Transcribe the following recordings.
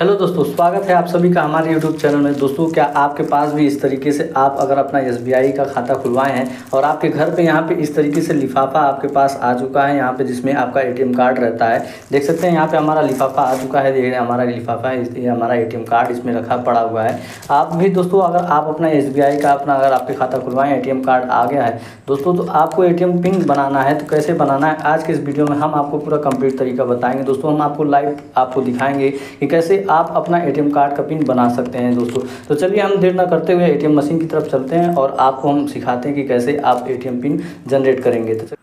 Hello दोस्तों, स्वागत है आप सभी का हमारे यूट्यूब चैनल में। दोस्तों, क्या आपके पास भी इस तरीके से आप अगर अपना एसबीआई का खाता खुलवाए हैं और आपके घर पे यहाँ पे इस तरीके से लिफाफा आपके पास आ चुका है, यहाँ पे जिसमें आपका एटीएम कार्ड रहता है, देख सकते हैं यहाँ पे हमारा लिफाफा आ चुका है, देख हमारा लिफाफा है ये हमारा ATM कार्ड इसमें रखा पड़ा हुआ है। आप भी दोस्तों, अगर आप अपना SBI का अपना अगर आपके खाता खुलवाएँ ए कार्ड आ गया है, दोस्तों तो आपको ए पिन बनाना है। तो कैसे बनाना है? आज के इस वीडियो में हम आपको पूरा कंप्लीट तरीका बताएँगे। दोस्तों, हम आपको लाइव आपको दिखाएँगे कि कैसे आप अपना एटीएम कार्ड का पिन बना सकते हैं दोस्तों। तो चलिए हम देर ना करते हुए एटीएम मशीन की तरफ़ चलते हैं और आपको हम सिखाते हैं कि कैसे आप एटीएम पिन जनरेट करेंगे। तो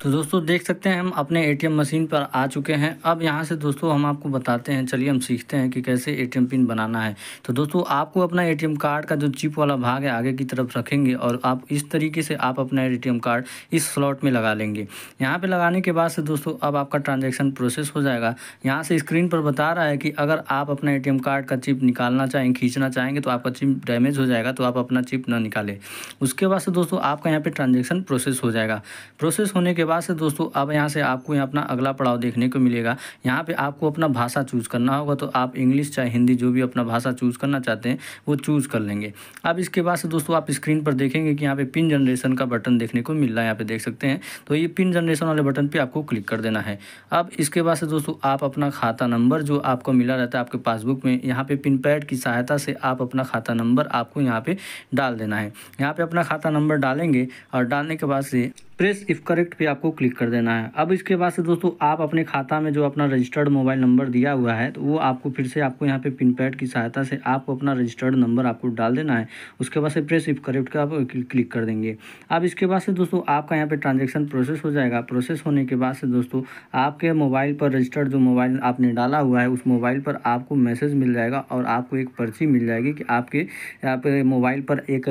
तो दोस्तों, देख सकते हैं हम अपने एटीएम मशीन पर आ चुके हैं। अब यहाँ से दोस्तों हम आपको बताते हैं, चलिए हम सीखते हैं कि कैसे एटीएम पिन बनाना है। तो दोस्तों, आपको अपना एटीएम कार्ड का जो चिप वाला भाग है, आगे की तरफ़ रखेंगे और आप इस तरीके से आप अपना एटीएम कार्ड इस स्लॉट में लगा लेंगे। यहाँ पर लगाने के बाद से दोस्तों, अब आपका ट्रांजेक्शन प्रोसेस हो जाएगा। यहाँ से स्क्रीन पर बता रहा है कि अगर आप अपना एटीएम कार्ड का चिप निकालना चाहें, खींचना चाहेंगे तो आपका चिप डैमेज हो जाएगा तो आप अपना चिप ना निकालें। उसके बाद से दोस्तों, आपका यहाँ पर ट्रांजेक्शन प्रोसेस हो जाएगा। प्रोसेस होने के बाद से दोस्तों, अब यहाँ से आपको यहाँ अपना अगला पड़ाव देखने को मिलेगा। यहाँ पे आपको अपना भाषा चूज़ करना होगा तो आप इंग्लिश चाहे हिंदी जो भी अपना भाषा चूज़ करना चाहते हैं, वो चूज़ कर लेंगे। अब इसके बाद से दोस्तों, आप स्क्रीन पर देखेंगे कि यहाँ पे पिन जनरेशन का बटन देखने को मिल रहा है, यहाँ पे देख सकते हैं। तो ये पिन जनरेशन वाले बटन पर आपको क्लिक कर देना है। अब इसके बाद से दोस्तों, आप अपना खाता नंबर जो आपको मिला रहता है आपके पासबुक में, यहाँ पे पिन पैड की सहायता से आप अपना खाता नंबर आपको यहाँ पे डाल देना है। यहाँ पे अपना खाता नंबर डालेंगे और डालने के बाद से प्रेस इफ़ करेक्ट पे आपको क्लिक कर देना है। अब इसके बाद से दोस्तों, आप अपने खाता में जो अपना रजिस्टर्ड मोबाइल नंबर दिया हुआ है तो वो आपको फिर से आपको यहाँ पे पिन पैड की सहायता से आपको अपना रजिस्टर्ड नंबर आपको डाल देना है। उसके बाद से प्रेस इफ़ करेक्ट का आप क्लिक कर देंगे। अब इसके बाद से दोस्तों, आपका यहाँ पर ट्रांजेक्शन प्रोसेस हो जाएगा। प्रोसेस होने के बाद से दोस्तों, आपके मोबाइल पर रजिस्टर्ड जो मोबाइल आपने डाला हुआ है, उस मोबाइल पर आपको मैसेज मिल जाएगा और आपको एक पर्ची मिल जाएगी कि आपके यहाँ मोबाइल पर एक,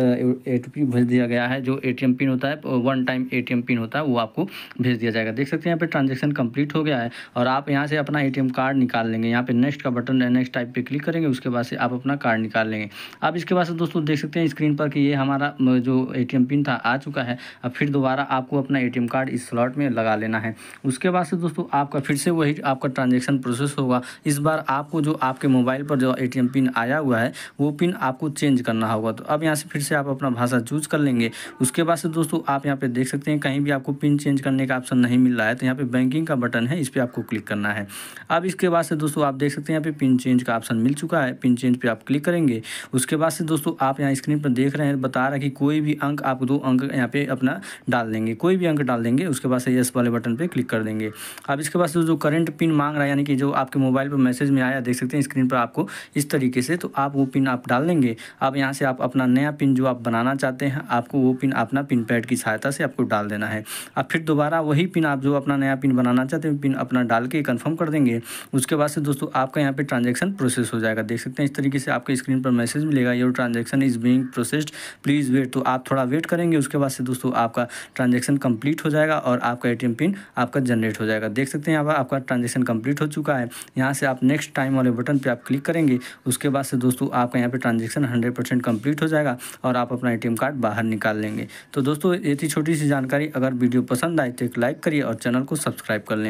ए भेज दिया गया है, जो एटीएम पिन होता है one time ATM ATM pin होता है, वो आपको भेज दिया जाएगा। देख सकते हैं यहाँ पे ट्रांजेक्शन कंप्लीट हो गया है और आप यहाँ से अपना एटीएम कार्ड निकाल लेंगे। यहाँ पे नेक्स्ट का बटन नेक्स्ट टाइप पे क्लिक करेंगे, उसके बाद से आप अपना कार्ड निकाल लेंगे। अब इसके बाद से दोस्तों देख सकते हैं स्क्रीन पर कि ये हमारा जो ए पिन था, आ चुका है। अब फिर दोबारा आपको अपना ए कार्ड इस स्लॉट में लगा लेना है। उसके बाद से दोस्तों आपका फिर से वही आपका ट्रांजेक्शन प्रोसेस होगा। इस बार आपको जो आपके मोबाइल पर जो एटीएम पिन आया हुआ है, वो पिन आपको चेंज करना होगा। तो अब यहाँ से फिर से आप अपना भाषा चूज़ कर लेंगे। उसके बाद से दोस्तों आप यहाँ पे देख सकते हैं कहीं भी आपको पिन चेंज करने का ऑप्शन नहीं मिल रहा है तो यहाँ पे बैंकिंग का बटन है, इस पर आपको क्लिक करना है। अब इसके बाद से दोस्तों आप देख सकते हैं, यहाँ पे पिन चेंज का ऑप्शन मिल चुका है। पिन चेंज पे आप क्लिक करेंगे, उसके बाद से दोस्तों आप यहाँ स्क्रीन पर देख रहे हैं, बता रहा है कि कोई भी अंक, आप दो अंक यहाँ पे अपना डाल देंगे, कोई भी अंक डाल देंगे, उसके बाद से यस वाले बटन पर क्लिक कर देंगे। अब इसके बाद से जो करंट पिन मांग रहा है, यानी कि जो आपके मोबाइल पर मैसेज में आया, देख सकते हैं स्क्रीन पर आपको इस तरीके से तो आप वो पिन आप डाल देंगे। अब यहाँ से आप अपना नया पिन जो आप बनाना चाहते हैं, आपको वो पिन अपना पिन पैड की सहायता से आपको डाल देना है। अब फिर दोबारा वही पिन आप जो अपना नया पिन बनाना चाहते हैं पिन अपना डाल के कन्फर्म कर देंगे। उसके बाद से दोस्तों आपका यहाँ पर ट्रांजेक्शन प्रोसेस हो जाएगा। देख सकते हैं इस तरीके से आपके स्क्रीन पर मैसेज मिलेगा your transaction is being processed please wait तो आप थोड़ा वेट करेंगे, उसके बाद से दोस्तों आपका ट्रांजेक्शन कंप्लीट हो जाएगा और आपका एटीएम पिन आपका जनरेट हो जाएगा। देख सकते हैं आपका ट्रांजेक्शन कंप्लीट हो चुका है। यहाँ से आप नेक्स्ट टाइम वाले बटन पर आप क्लिक करेंगे, उसके बाद से दोस्तों आपका यहाँ per transaction hundred percent complete हो जाएगा और आप अपना एटीएम कार्ड बाहर निकाल लेंगे। तो दोस्तों ये थी छोटी सी जानकारी अगर वीडियो पसंद आए तो एक लाइक करिए और चैनल को सब्सक्राइब कर लें।